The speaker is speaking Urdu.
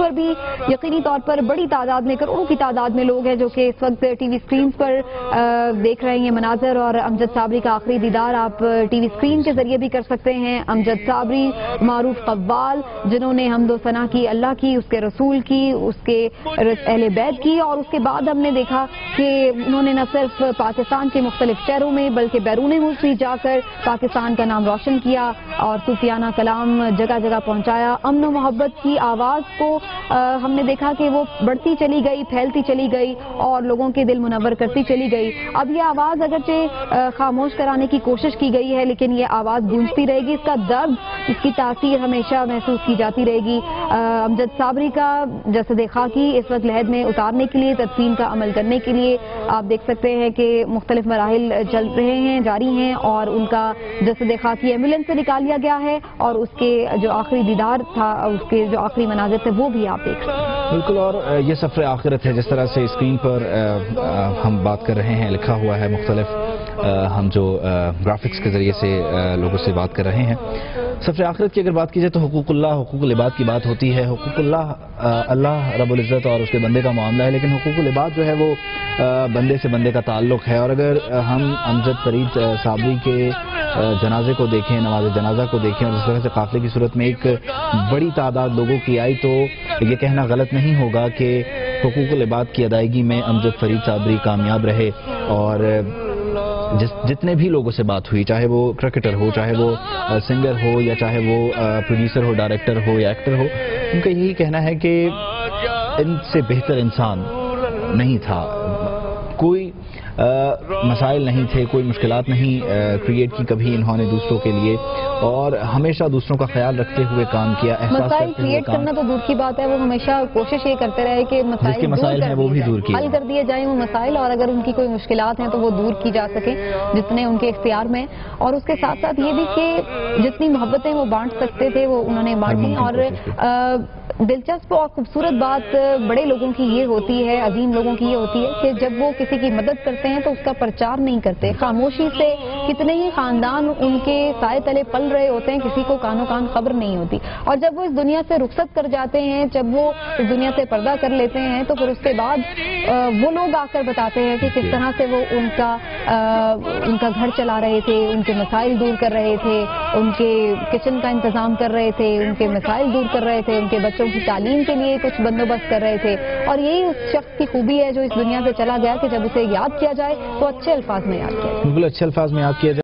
پر بھی یقینی طور پر بڑی تعداد میں کروڑوں کی تعداد میں لوگ ہیں جو کہ اس وقت ٹی وی سکرینز پر دیکھ رہے ہیں یہ مناظر اور امجد صابری کا آخری دیدار آپ ٹی وی سکرین کے ذریعے بھی کر سکتے ہیں۔ امجد صابری، معروف قوال جنہوں نے حمد و ثنا کی، اللہ کی، اس کے رسول کی، اس کے اہل بیت کی اور اس کے بعد ہم نے دیکھا کہ انہوں نے نہ صرف پاکستان کے مختلف شہروں میں بلکہ بیرون ملک بھی جا کر پاکستان کا نام روشن کیا اور صوفیانہ کلام جگہ جگہ پہنچایا۔ امن و محبت کی آواز کو ہم نے دیکھا کہ وہ بڑھتی چلی گئی، پھیلتی چلی گئی اور لوگوں کے دل منور کرتی چلی گئی۔ اب یہ آواز اگرچہ خاموش کرانے کی کوشش کی گئی ہے، لیکن یہ آواز گونجتی رہے گی۔ اس کا درد اس کی تاثیر ہمیشہ محسوس کی جاتی رہے گی۔ امجد صابری کا، جسد خاکی اس وقت لہد میں اتارنے کے لیے، تدفین کا عمل کرنے کے لیے آپ دیکھ سکتے ہیں کہ مختلف مراحل چل رہے ہیں، جاری ہیں اور ان کا جسد خاکی ایمبولینس سے نکال لیا گیا ہے اور اس کے جو آخری دیدار تھا، اس کے جو آخری مناظر تھے، وہ بھی آپ دیکھ سکتے ہیں۔ بالکل، اور یہ سفر آخرت ہے، جس طرح سے اسکرین پر ہم بات کر رہے ہیں، لکھا ہوا ہے مختلف ہم جو گرافکس کے ذریعے سے لوگوں سے بات کر رہے ہیں۔ سفر آخرت کی اگر بات کی جائے تو حقوق اللہ، حقوق العباد کی بات ہوتی ہے۔ حقوق اللہ اللہ رب العزت اور اس کے بندے کا معاملہ ہے، لیکن حقوق العباد جو ہے وہ بندے سے بندے کا تعلق ہے۔ اور اگر ہم امجد فرید صابری کے جنازے کو دیکھیں، نماز جنازہ کو دیکھیں اور جس طرح سے قافلے کی صورت میں ایک بڑی تعداد لوگوں کی آئی تو یہ کہنا غلط نہیں ہوگا کہ حقوق العباد کی ادائیگی میں امجد فرید صابری کامیاب رہے۔ اور جس جتنے بھی لوگوں سے بات ہوئی، چاہے وہ کرکٹر ہو، چاہے وہ سنگر ہو، یا چاہے وہ پروڈیوسر ہو ڈائریکٹر ہو، یا ایکٹر ہو، ان کا یہی کہنا ہے کہ ان سے بہتر انسان نہیں تھا۔ کوئی مسائل نہیں تھے کوئی مشکلات نہیں کریٹ کی کبھی انہوں نے دوسروں کے لیے اور ہمیشہ دوسروں کا خیال رکھتے ہوئے کام کیا مسائل کریٹ کرنا تو دور کی بات ہے وہ ہمیشہ کوشش یہ کرتے رہے کہ مسائل مسائل ہیں وہ بھی دور کی حل کر دیے جائیں وہ مسائل اور اگر ان کی کوئی مشکلات ہیں تو وہ دور کی جا سکیں جتنے ان کے اختیار میں اور اس کے ساتھ ساتھ یہ بھی کہ جتنی محبتیں وہ بانٹ سکتے تھے وہ انہوں نے بانٹی اور دلچسپ اور خوبصورت بات بڑے لوگوں کی یہ ہوتی ہے، عظیم لوگوں کی یہ ہوتی ہے کہ جب وہ کسی کی مدد کرتے ہیں تو اس کا پرچار نہیں کرتے، خاموشی سے کتنے ہی خاندان ان کے سائے تلے پل رہے ہوتے ہیں، کسی کو کانو کان خبر نہیں ہوتی۔ اور جب وہ اس دنیا سے رخصت کر جاتے ہیں، جب وہ اس دنیا سے پردہ کر لیتے ہیں، تو پھر اس کے بعد وہ لوگ آ کر بتاتے ہیں کہ کس طرح سے وہ ان کا ان کا گھر چلا رہے تھے، ان کے مسائل دور کر رہے تھے، ان کے کچن کا انتظام کر رہے تھے، ان کے مسائل دور کر رہے تھے، ان کے بچوں کی تعلیم کے لیے کچھ بندوبست کر رہے تھے۔ اور یہی اس شخص کی خوبی ہے جو اس دنیا سے چلا گیا کہ جب اسے یاد کیا جائے، تو اچھے الفاظ میں یاد کیا بالکل اچھے الفاظ میں یاد کیا جائے